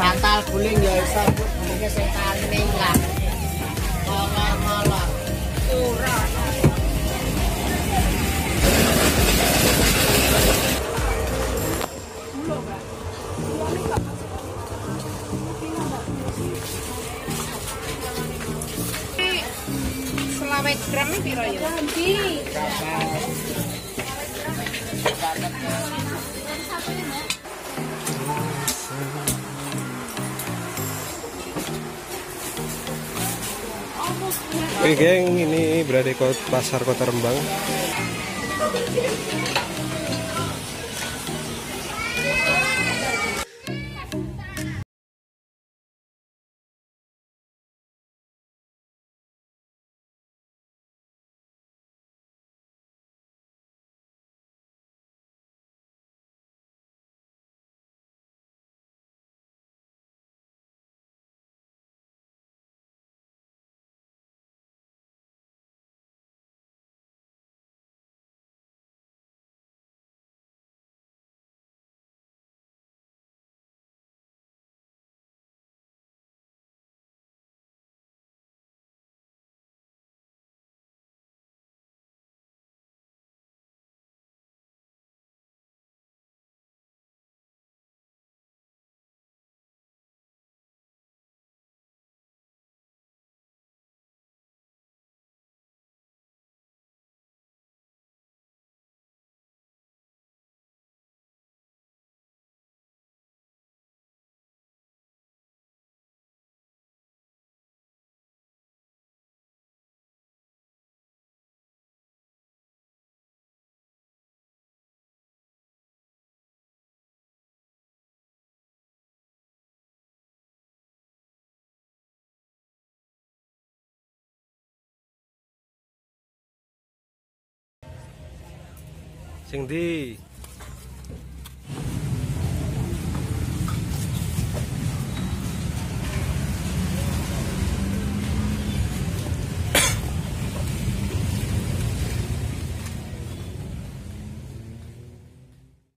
bantal guling ya iso gulingnya sing taline ilang. Molor-molor. Ora. Selawe gram piro ya? Oke geng, ini berada di pasar kota Rembang. Sing di